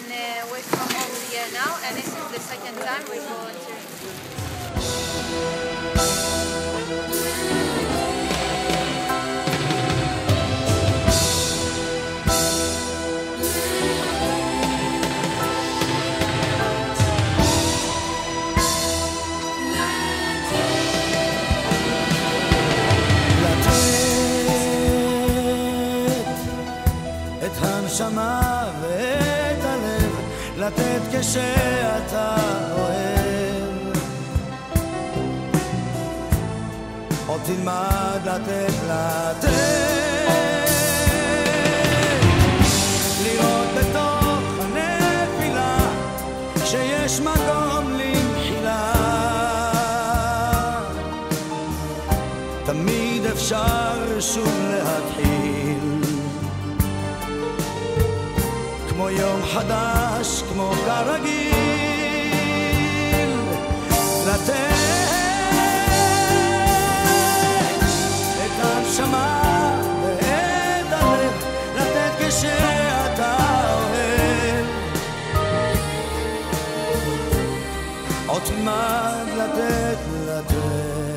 and uh, we're from home here now, and this is the second time we go to. לתת את הנשמה ואת הלב, לתת כשאתה אוהב. עוד תלמד לתת, לתת. תמיד אפשר שוב להתחיל כמו יום חדש, כמו כרגיל. לתת את הנשמה ואת הלב לתת כשאתה אוהב. עוד תלמד לתת, לתת